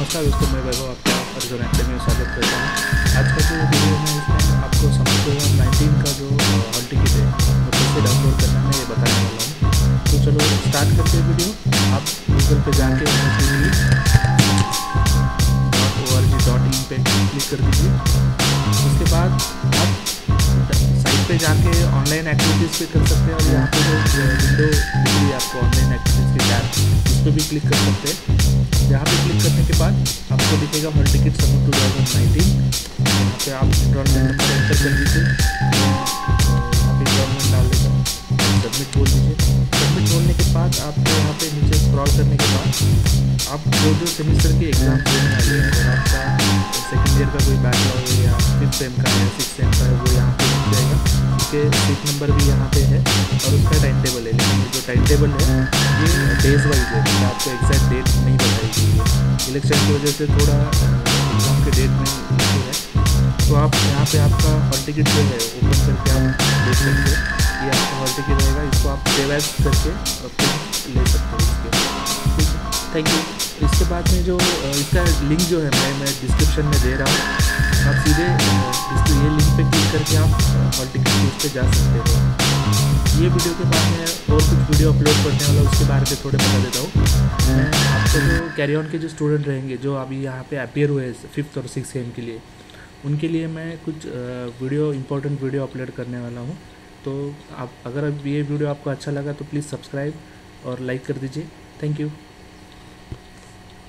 नमस्कार दोस्तों, मैं वैभव, आपका अर्जुन अकेडमी में स्वागत करता हूँ। आज का जो वीडियो है, इसमें आपको समझ नाइनटीन का जो हॉल टिकट है, वो कैसे डाउनलोड करना है, ये बताने वाला हूँ। तो चलो स्टार्ट करते हैं वीडियो आप गूगल पे जाके dot O R G dot in पे क्लिक कर दीजिए। उसके बाद आप साइट पे जाके ऑनलाइन एक्टिविटीज़ पे कर सकते हैं और यहाँ पे जो विंडो आपको ऑनलाइन एक्टिविटीज़ के टैब, उस पर भी क्लिक कर सकते हैं। यहाँ पे क्लिक करने के बाद आपको दिखेगा हॉल टिकट समूह टू थाउज़ेंड नाइनटीन पे आप इनरोलमेंट एंटर कर दीजिए। यहाँ पे इनरोलमेंट डाल देगा सबमिट बोल दीजिए। सबमिट बोलने के बाद आपको यहाँ पे नीचे स्क्रॉल करने के बाद आप जो जो सेमिस्टर के एग्ज़ाम देने हैं आपका सेकेंड ईयर का कोई बैचलर है या फिफ्थ सेम का है सिक्स सेम का है, वो यहाँ पे मिल जाएगा। उसके सीट नंबर भी यहाँ पे है और उसका टाइम टेबल है। जो टाइम टेबल है, ये डेज़ वाइज है। तो आपको एग्जैक्ट डेट इलेक्शन की वजह से थोड़ा एग्ज़ाम के डेट में इशू है। तो आप यहाँ पे आपका हॉल टिकट जो है ओपन करके आप देख सकते हैं ये आपका हॉल टिकट रहेगा। इसको आप सेव करके और फिर ले सकते हो इसके। ठीक है? थैंक यू इसके बाद में जो इसका लिंक जो है मैं मैं डिस्क्रिप्शन में दे रहा हूँ। आप सीधे इसको ये लिंक पे क्लिक करके आप हॉल टिकट पेज पे जा सकते हो। ये वीडियो के बाद में और कुछ वीडियो अपलोड करने वाला उसके बारे में थोड़े बता देता हूँ। कैरी ऑन के जो स्टूडेंट रहेंगे, जो अभी यहाँ पे अपेयर हुए फिफ्थ और सिक्स सेम के लिए, उनके लिए मैं कुछ वीडियो इंपॉर्टेंट वीडियो अपलोड करने वाला हूँ। तो आप, अगर ये वीडियो आपको अच्छा लगा तो प्लीज़ सब्सक्राइब और लाइक कर दीजिए। Thank you